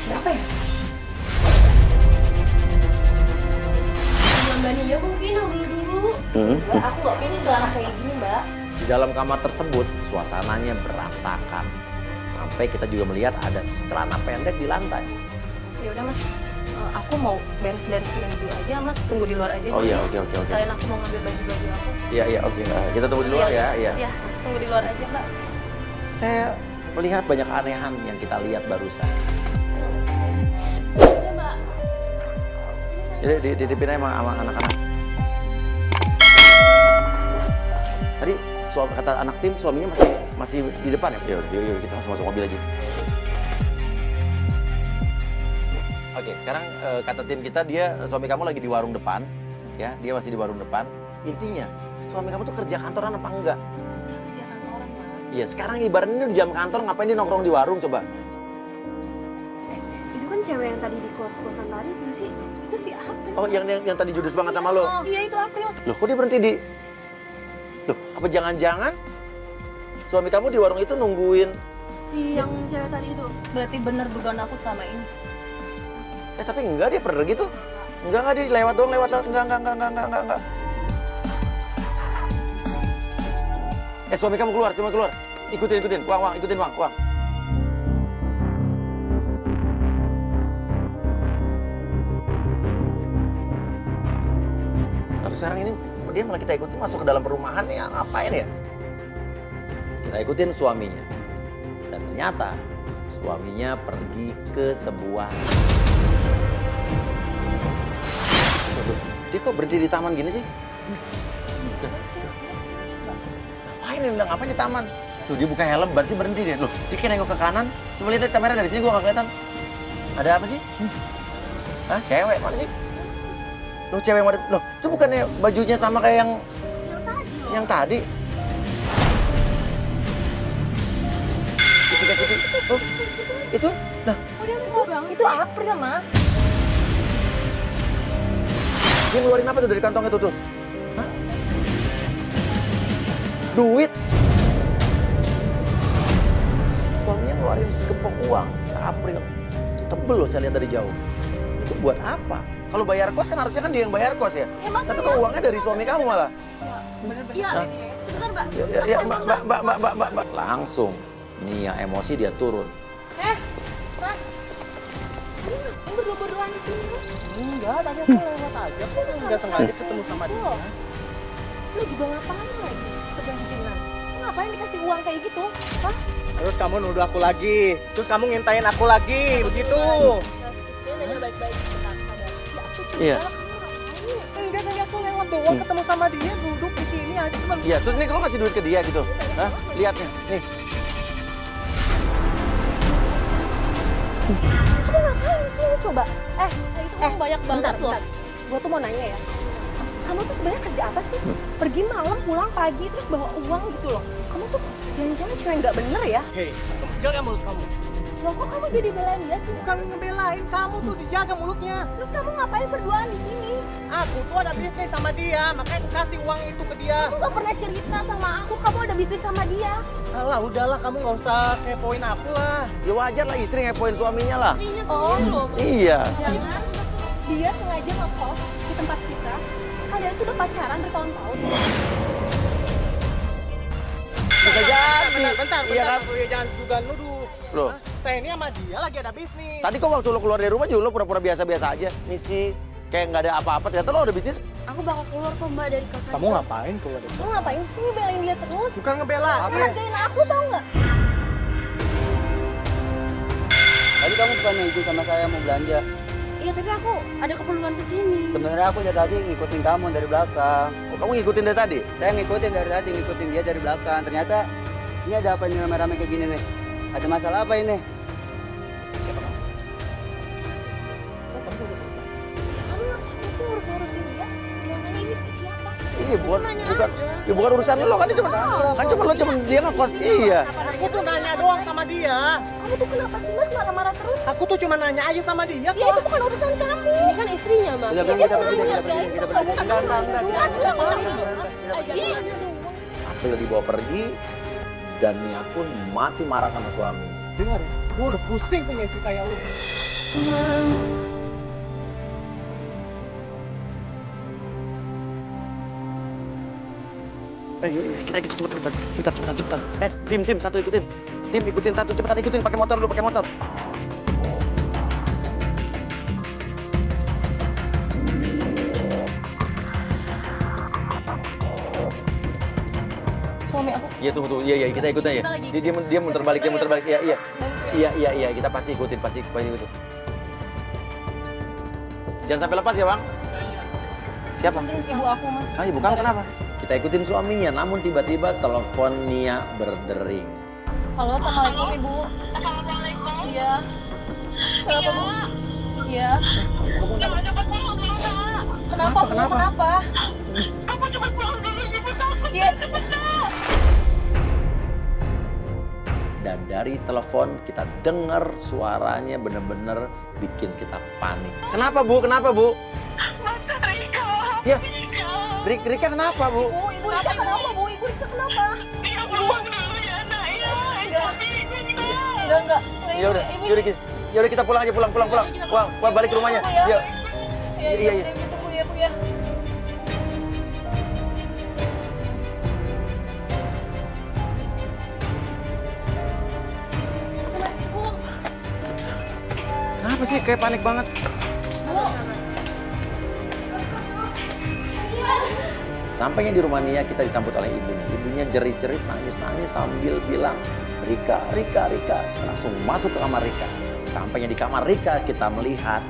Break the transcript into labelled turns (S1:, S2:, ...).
S1: siapa ya? Mbak Nia mungkin yang beli dulu.
S2: Hmm.
S1: Mbak, aku nggak pilih celana kayak gini, Mbak.
S2: Di dalam kamar tersebut, suasananya berantakan. Sampai kita juga melihat ada celana pendek di lantai.
S1: Ya udah, Mas. Eh, aku mau beres dari sini dulu aja, Mas. Tunggu di luar aja.
S2: Oh iya, oke, oke, oke.
S1: Sekalian aku mau ngambil baju-baju aku.
S2: Iya, iya, oke. Nah, Kita tunggu di luar ya, iya.
S1: Iya, tunggu di luar aja, Mbak.
S2: Saya melihat banyak keanehan yang kita lihat barusan. Jadi di- dititipin aja sama sama anak-anak. Tadi suami, kata anak tim suaminya masih masih di depan ya? Yaudah, yuk, yuk, kita langsung masuk mobil aja. Oke, sekarang eh, kata tim kita dia suami kamu lagi di warung depan, ya dia masih di warung depan. Intinya suami kamu tuh kerja kantoran apa enggak?
S1: Kerja kantoran, Mas.
S2: Iya, sekarang ibaratnya di jam kantor ngapain dia nongkrong di warung coba?
S3: Itu kan cewek yang tadi di kos-kosan tadi nggak sih?
S1: Itu si April.
S2: Oh, yang yang, yang tadi judes banget sama lo.
S1: Iya, itu April.
S2: Loh, kok dia berhenti di... Loh, apa jangan-jangan suami kamu di warung itu nungguin...
S3: Si yang cewek tadi itu.
S1: Berarti bener dugaan aku selama ini.
S2: Eh, tapi enggak dia pergi tuh. Enggak, enggak, dia lewat doang, lewat, lewat. Enggak, enggak, enggak, enggak, enggak, enggak, enggak. Eh, suami kamu keluar, cuma keluar. Ikutin, ikutin. Wang, wang, ikutin, wang, wang. Sekarang ini dia malah kita ikutin masuk ke dalam perumahan ya ngapain ya? Kita ikutin suaminya. Dan ternyata suaminya pergi ke sebuah dia kok berhenti di taman gini sih? Ngapain ini? Ngapain di taman? Tuh dia buka helm, berarti berhenti dia. Loh, dia kayak nengok ke kanan. Coba lihat kamera dari sini, gua nggak kelihatan. Ada apa sih? Hah, cewek mana sih? Loh, cewek yang ada. Loh, itu bukannya bajunya sama kayak yang yang tadi? Cipi cipi. Oh, itu? Nah,
S1: Oh, dia mesra banget. Itu April, Mas.
S2: dia ngeluarin apa tuh dari kantong itu tuh? Hah? Duit. Suaminya ngeluarin segepok uang ke April. Itu tebel loh saya lihat dari jauh. Itu buat apa? Kalau bayar kos kan harusnya kan dia yang bayar kos ya.
S1: Emang
S2: Tapi kok uangnya dari suami kamu malah?
S1: Iya,
S2: Hah?
S1: sebentar, Mbak.
S2: Ya, ya, ya, mbak, mbak, mbak, mbak, mbak, mbak, mbak. Langsung. Nia emosi dia turun.
S1: Eh, Mas. Ini ngapain berdua-berduaan di sini?
S4: Enggak, tadi aku lewat aja kok nggak sengaja ketemu sama dia.
S1: Lu juga ngapain lagi? Keganjilan. Lu ngapain dikasih uang kayak gitu? Hah?
S4: Terus kamu nuduh aku lagi, terus kamu ngintain aku lagi, begitu.
S1: Nanya baik-baik. Sadar. Ya, aku
S2: Iya.
S1: kamu?
S4: Enggak, tadi aku lewat doang ketemu sama dia, duduk di sini aja sebentar.
S2: Iya, terus ini kalau kasih duit ke dia gitu. Hah? Lihatnya. Nih,
S1: Kamu ngapain di sini coba? Eh, itu
S3: Eh,
S1: banyak banget
S3: bentar,
S1: loh.
S3: bentar. Gue tuh mau nanya ya. Kamu tuh sebenarnya kerja apa sih? Pergi malam, pulang pagi, terus bawa uang gitu loh. Kamu tuh jangan-jangan cewek nggak bener ya?
S4: Hei, jaga mulut kamu.
S3: Loh kok kamu jadi belain dia sih?
S4: Bukan ngebelain, kamu tuh dijaga mulutnya.
S3: Terus kamu ngapain berduaan di sini?
S4: Aku tuh ada bisnis sama dia, makanya aku kasih uang itu ke dia.
S3: Kamu gak pernah cerita sama aku, kamu ada bisnis sama dia.
S4: Alah, udahlah, kamu nggak usah kepoin aku lah.
S2: ya wajar lah istri ngepoin suaminya lah.
S3: Oh,
S2: Iya.
S3: jangan dia sengaja ngekos di tempat kita. Kalian tuh udah pacaran bertahun-tahun.
S2: Bisa jadi.
S4: Bentar, bentar,
S2: Iya kan?
S4: bentar. Mas Uya, jangan juga nuduh.
S2: Loh.
S4: Hah? Saya ini sama dia lagi ada bisnis.
S2: Tadi kok waktu lo keluar dari rumah juga lo pura-pura biasa-biasa aja. Misi kayak nggak ada apa-apa. Ternyata lo ada bisnis.
S3: Aku bakal keluar kok mbak dari kosan.
S4: Kamu ngapain keluar dari
S3: Kamu ngapain sih belain dia terus?
S4: Bukan ngebela.
S3: Hargain aku tau nggak?
S5: Tadi kamu bukannya izin sama saya mau belanja.
S3: Iya tapi aku ada keperluan ke sini.
S5: Sebenarnya aku dari tadi ngikutin kamu dari belakang.
S2: Oh, kamu ngikutin dari tadi?
S5: Saya ngikutin dari tadi, ngikutin dia dari belakang. Ternyata ini ada apa ini rame-rame kayak gini nih? Ada masalah apa ini?
S3: Sih ngurus-ngurusin dia? Sedangkan ini siapa?
S2: Iya, bukan bukan ya bukan urusan lo kan dia cuma kan cuma lo cuma dia ngekos. Iya.
S4: Aku tuh nanya doang sama dia.
S3: Kamu tuh kenapa sih mas marah-marah terus?
S4: Aku tuh cuma nanya aja sama dia
S3: Ya itu bukan urusan kamu. Ini kan istrinya mas.
S5: Kita pergi, kita pergi, kita pergi.
S3: Bukan
S5: Enggak, enggak, enggak,
S3: Bukan,
S5: kita
S3: bukan.
S5: Kita pergi.
S2: April dibawa pergi dan Nia pun masih marah sama suami.
S5: Dengar,
S4: Gue udah pusing punya istri kayak lu.
S2: Kita ikut cepet, cepet, cepet, cepet, cepet. Eh, tim, tim, satu ikutin. Tim, ikutin satu, cepetan ikutin. Pakai motor lu, pakai motor.
S1: Suami aku
S2: Iya, tunggu, tunggu. Iya, iya, kita ikutin ya. Dia, dia, dia muter balik, dia muter balik. Iya, iya.
S1: ya.
S2: Iya, iya, iya. Kita pasti ikutin, pasti, pasti ikutin. Jangan sampai lepas ya, Bang. Siapa?
S1: Terus ibu aku mas.
S2: Ah, ibu kamu kenapa? Kita ikutin suaminya, namun tiba-tiba telepon Nia berdering.
S1: Halo, assalamualaikum ibu. Assalamualaikum. Iya. Kenapa bu? Iya. Kenapa bu?
S2: Kenapa?
S1: Kenapa? Iya.
S2: Dan dari telepon kita dengar suaranya bener-bener bikin kita panik. Kenapa bu? Kenapa bu? Ya, Rika. Rika kenapa bu?
S1: Bu, ibu Rika kenapa bu? Ibu Rika kenapa? Ibu. Enggak. Enggak, enggak. Enggak,
S2: Ya udah,
S1: ibu.
S2: ya udah, ya udah kita pulang aja, pulang, pulang, pulang. Pulang, pulang balik ke rumahnya.
S1: Ya.
S2: Ya.
S1: Iya,
S2: Iya,
S1: iya,
S2: iya.
S1: Ibu tunggu ya bu ya. Bu,
S2: Kenapa sih kayak panik banget? Sampainya di rumah Nia kita disambut oleh ibunya. Ibunya jerit-jerit nangis-nangis sambil bilang, Rika, Rika, Rika. Langsung masuk ke kamar Rika. Sampainya di kamar Rika kita melihat